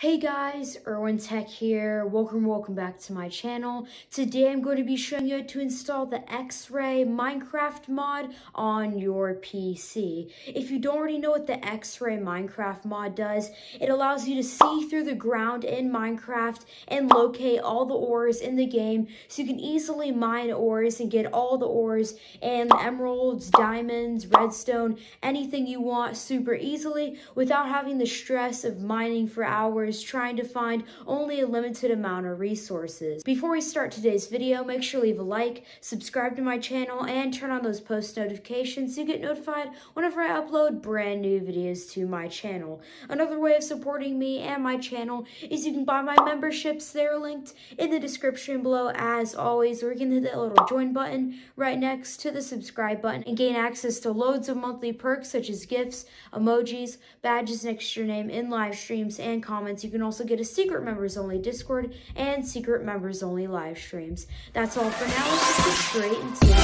Hey guys, Irwin Tech here. Welcome, welcome back to my channel. Today I'm going to be showing you how to install the X-Ray Minecraft mod on your PC. If you don't already know what the X-Ray Minecraft mod does, it allows you to see through the ground in Minecraft and locate all the ores in the game so you can easily mine ores and get all the ores and emeralds, diamonds, redstone, anything you want super easily without having the stress of mining for hours is trying to find only a limited amount of resources. Before we start today's video, make sure to leave a like, subscribe to my channel, and turn on those post notifications so you get notified whenever I upload brand new videos to my channel. Another way of supporting me and my channel is you can buy my memberships. They're linked in the description below as always, or you can hit that little join button right next to the subscribe button and gain access to loads of monthly perks such as gifts, emojis, badges next to your name in live streams, and comments you can also get a secret members only Discord and secret members only live streams. That's all for now. Let's get straight into the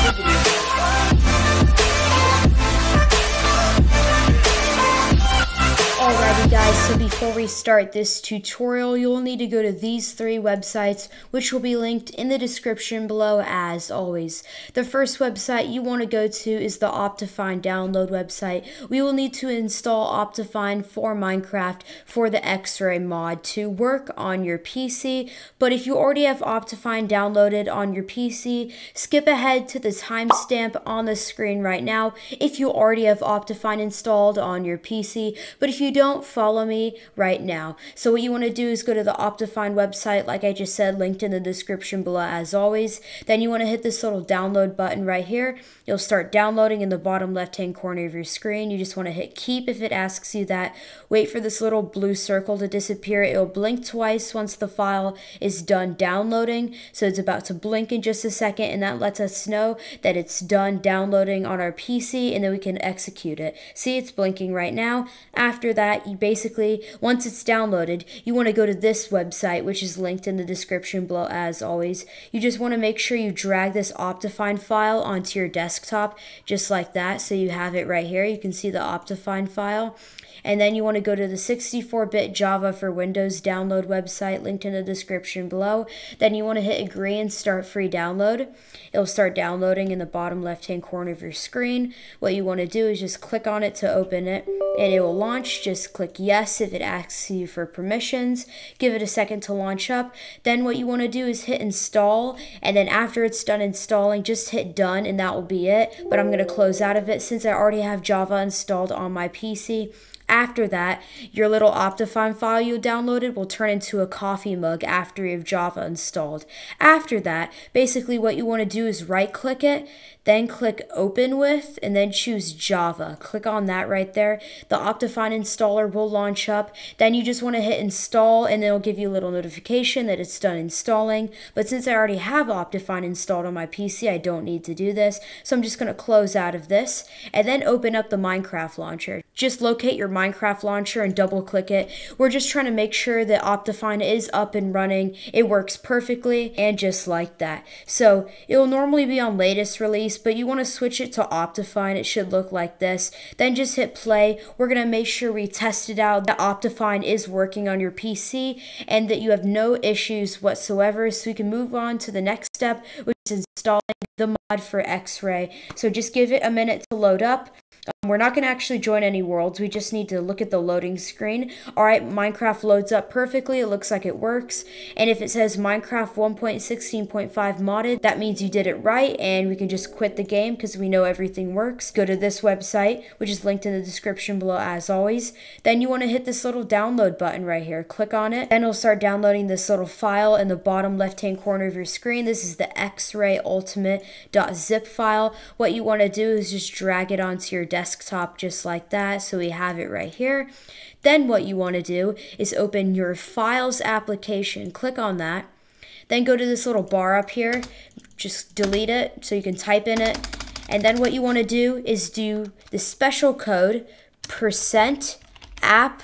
video. Alrighty guys, so before we start this tutorial, you'll need to go to these three websites, which will be linked in the description below as always. The first website you want to go to is the Optifine download website. We will need to install Optifine for Minecraft for the X-Ray mod to work on your PC, but if you already have Optifine downloaded on your PC, skip ahead to the timestamp on the screen right now if you already have Optifine installed on your PC, but if you don't, follow me right now. So what you want to do is go to the Optifine website, like I just said, linked in the description below as always. Then you want to hit this little download button right here. You'll start downloading in the bottom left-hand corner of your screen. You just want to hit keep if it asks you that. Wait for this little blue circle to disappear. It'll blink twice once the file is done downloading. So it's about to blink in just a second, and that lets us know that it's done downloading on our PC, and then we can execute it. See, it's blinking right now. After that, that, you basically, once it's downloaded, you want to go to this website, which is linked in the description below as always. You just want to make sure you drag this Optifine file onto your desktop, just like that, so you have it right here. You can see the Optifine file. And then you want to go to the 64-bit Java for Windows download website linked in the description below. Then you want to hit agree and start free download. It'll start downloading in the bottom left-hand corner of your screen. What you want to do is just click on it to open it and it will launch. Just click yes if it asks you for permissions. Give it a second to launch up. Then what you want to do is hit install and then after it's done installing just hit done and that will be it. But I'm going to close out of it since I already have Java installed on my PC. After that, your little Optifine file you downloaded will turn into a coffee mug after you have Java installed. After that, basically what you want to do is right click it, then click open with, and then choose Java. Click on that right there. The Optifine installer will launch up. Then you just want to hit install and it'll give you a little notification that it's done installing. But since I already have Optifine installed on my PC, I don't need to do this. So I'm just going to close out of this and then open up the Minecraft launcher. Just locate your Minecraft launcher and double click it. We're just trying to make sure that Optifine is up and running. It works perfectly and just like that. So it will normally be on latest release, but you want to switch it to Optifine. It should look like this. Then just hit play. We're going to make sure we test it out that Optifine is working on your PC and that you have no issues whatsoever. So we can move on to the next step, which is installing the mod for X-Ray. So just give it a minute to load up. We're not going to actually join any worlds. We just need to look at the loading screen. All right, Minecraft loads up perfectly. It looks like it works. And if it says Minecraft 1.16.5 modded, that means you did it right. And we can just quit the game because we know everything works. Go to this website, which is linked in the description below as always. Then you want to hit this little download button right here. Click on it. Then it'll start downloading this little file in the bottom left-hand corner of your screen. This is the X-Ray Ultimate.zip file. What you want to do is just drag it onto your desktop just like that. So we have it right here. Then what you want to do is open your Files application. Click on that. Then go to this little bar up here. Just delete it so you can type in it. And then what you want to do is do the special code percent app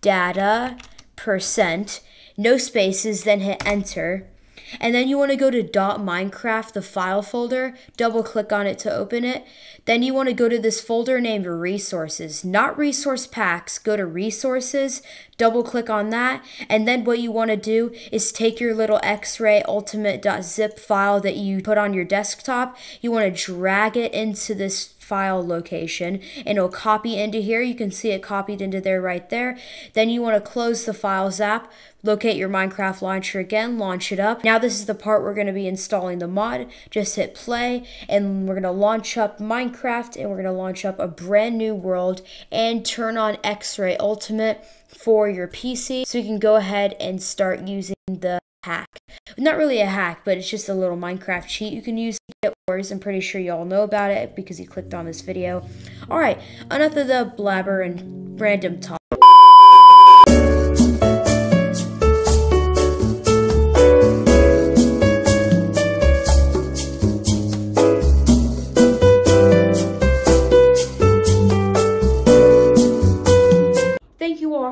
data percent no spaces then hit enter And then you want to go to .minecraft, the file folder, double click on it to open it. Then you want to go to this folder named resources, not resource packs. Go to resources, double click on that. And then what you want to do is take your little x-ray ultimate.zip file that you put on your desktop. You want to drag it into this file location and it'll copy into here. You can see it copied into there right there. Then you want to close the Files app, locate your Minecraft launcher again, launch it up. Now this is the part we're going to be installing the mod. Just hit play and we're going to launch up Minecraft and we're going to launch up a brand new world and turn on X-Ray Ultimate for your PC so you can go ahead and start using the hack. Not really a hack, but it's just a little Minecraft cheat you can use to get wars. I'm pretty sure you all know about it because you clicked on this video. Alright, enough of the blabber and random talk.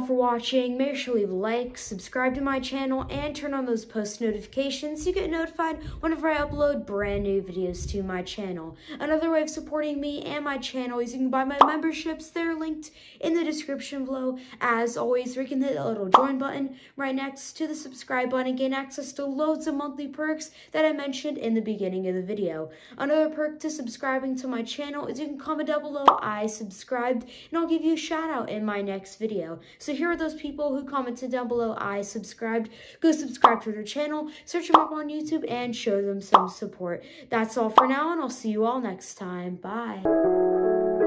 For watching. Make sure to leave a like, subscribe to my channel, and turn on those post notifications so you get notified whenever I upload brand new videos to my channel. Another way of supporting me and my channel is you can buy my memberships. They're linked in the description below. As always, you can hit the little join button right next to the subscribe button and gain access to loads of monthly perks that I mentioned in the beginning of the video. Another perk to subscribing to my channel is you can comment down below I subscribed and I'll give you a shout out in my next video. So here are those people who commented down below, I subscribed. Go subscribe to their channel, search them up on YouTube, and show them some support. That's all for now, and I'll see you all next time. Bye.